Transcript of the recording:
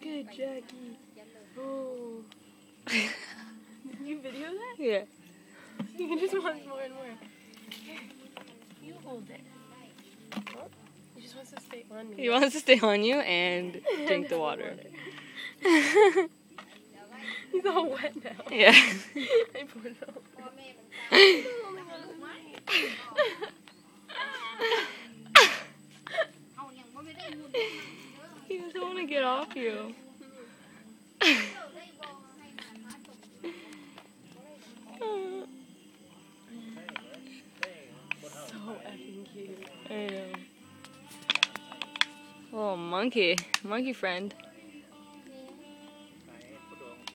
Good Jacky. Oh. you video that? Yeah. You just want more and more. You hold it. He just wants to stay on. He wants to stay on you and drink the water. He's all wet now. Yeah. I it he doesn't want to get off you. So effing cute. I know. Little monkey, monkey friend.